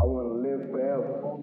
I want to live forever.